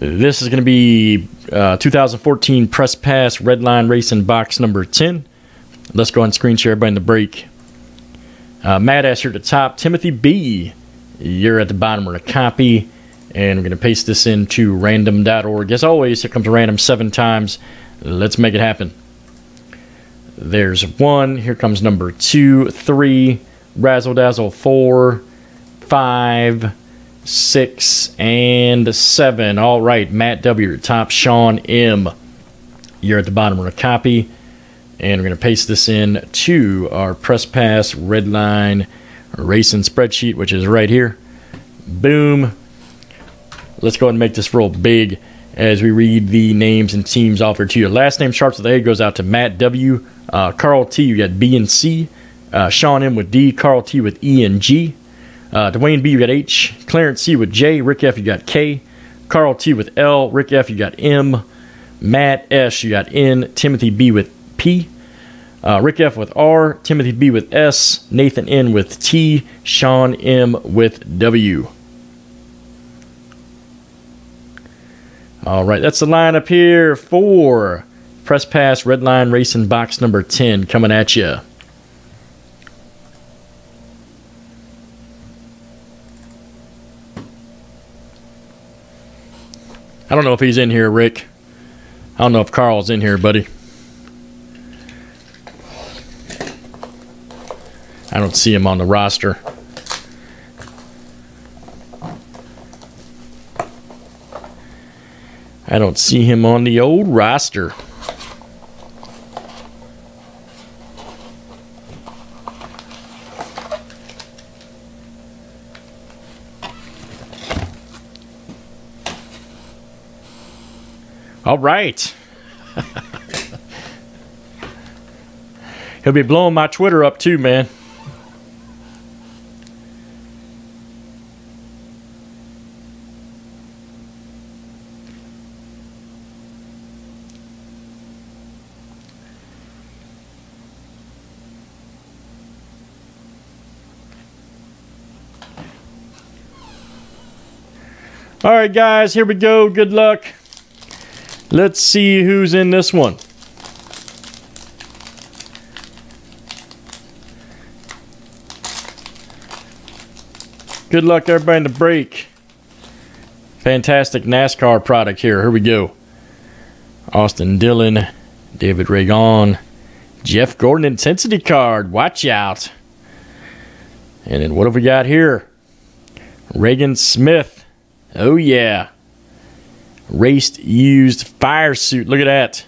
This is going to be uh, 2014 Press Pass Redline Racing Box number 10. Let's go and screen share everybody in the break. Uh, Matt S. here at the top. Timothy B. You're at the bottom of the copy. And we're going to paste this into random.org. As always, here comes random seven times. Let's make it happen. There's one. Here comes number two, three, razzle dazzle, four, five, six, and seven. All right, Matt W. top, Sean M. You're at the bottom of the copy. And we're going to paste this in to our press pass red line racing spreadsheet, which is right here. Boom. Let's go ahead and make this real big as we read the names and teams offered to you. Last name starts with A goes out to Matt W. Uh, Carl T. You got B and C. Uh, Sean M. with D. Carl T. with E and G. Uh, Dwayne B. You got H. Clarence C. with J. Rick F. You got K. Carl T. with L. Rick F. You got M. Matt S. You got N. Timothy B. with P. Uh, Rick F with R, Timothy B with S, Nathan N with T, Sean M with W. All right, that's the lineup here for Press Pass Red Line Racing Box number 10 coming at you. I don't know if he's in here, Rick. I don't know if Carl's in here, buddy. I don't see him on the roster. I don't see him on the old roster. All right. He'll be blowing my Twitter up too, man. All right, guys, here we go. Good luck. Let's see who's in this one. Good luck, everybody, in the break. Fantastic NASCAR product here. Here we go. Austin Dillon, David Ragan, Jeff Gordon intensity card. Watch out. And then what have we got here? Regan Smith. Oh, yeah. Raced used fire suit. Look at that.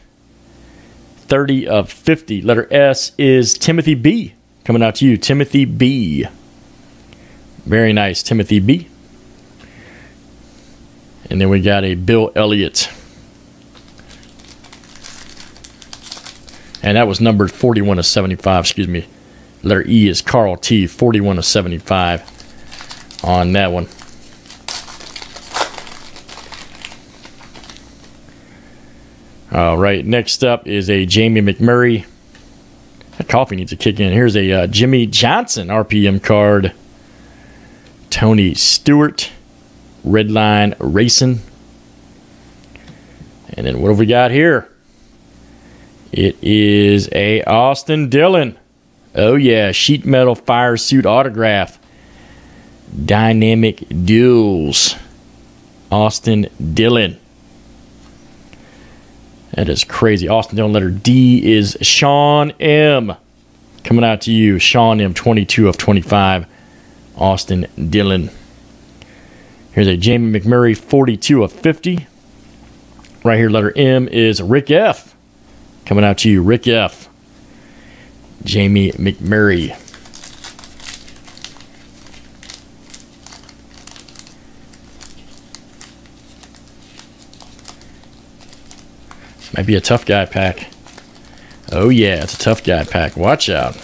30 of 50. Letter S is Timothy B. Coming out to you, Timothy B. Very nice, Timothy B. And then we got a Bill Elliott. And that was numbered 41 of 75, excuse me. Letter E is Carl T, 41 of 75 on that one. All right, next up is a Jamie McMurray. That coffee needs to kick in. Here's a uh, Jimmie Johnson RPM card. Tony Stewart, Redline Racing. And then what have we got here? It is a Austin Dillon. Oh yeah, sheet metal fire suit autograph. Dynamic Duals. Austin Dillon. That is crazy. Austin Dillon, letter D is Sean M. Coming out to you, Sean M. 22 of 25. Austin Dillon. Here's a Jamie McMurray, 42 of 50. Right here, letter M is Rick F. Coming out to you, Rick F. Jamie McMurray. Might be a tough guy pack. Oh, yeah, it's a tough guy pack. Watch out.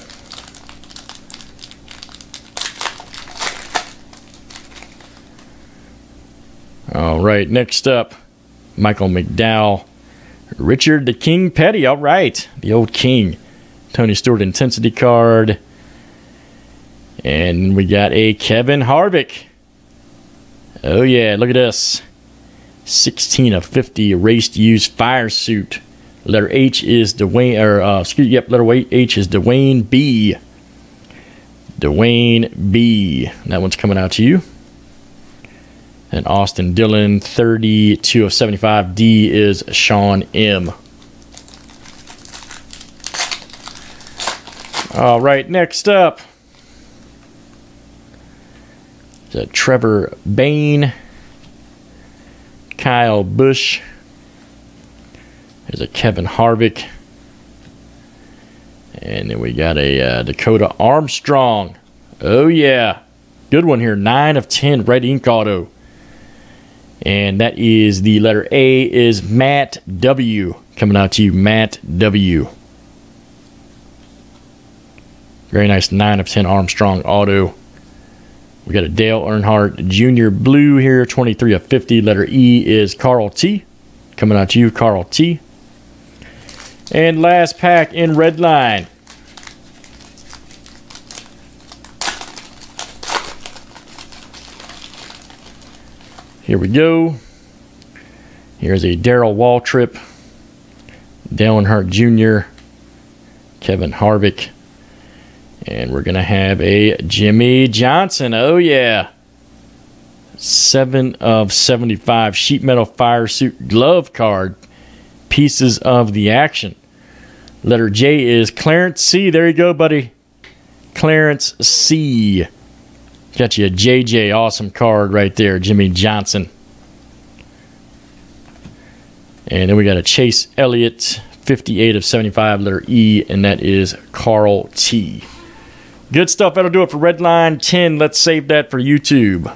All right, next up, Michael McDowell. Richard the King Petty. All right, the old king. Tony Stewart intensity card. And we got a Kevin Harvick. Oh, yeah, look at this. 16 of 50 race to use fire suit. Letter H is Dwayne, or uh, excuse, yep, letter H is Dwayne B. Dwayne B. That one's coming out to you. And Austin Dillon, 32 of 75. D is Sean M. All right, next up. Trevor Bayne, Kyle Busch. There's a Kevin Harvick. And then we got a uh, Dakota Armstrong. Oh, yeah. Good one here. 9 of 10 red ink auto. And that is the letter A is Matt W. Coming out to you, Matt W. Very nice 9 of 10 Armstrong auto. We got a Dale Earnhardt Jr. Blue here, 23 of 50. Letter E is Carl T. Coming out to you, Carl T. And last pack in red line. Here we go. Here's a Darrell Waltrip, Dale Earnhardt Jr., Kevin Harvick, and we're going to have a Jimmie Johnson. Oh, yeah. 7 of 75 sheet metal fire suit glove card pieces of the action. Letter J is Clarence C. There you go, buddy. Clarence C. Got you a JJ awesome card right there, Jimmie Johnson. And then we got a Chase Elliott, 58 of 75, letter E, and that is Carl T. Good stuff. That'll do it for Redline 10. Let's save that for YouTube.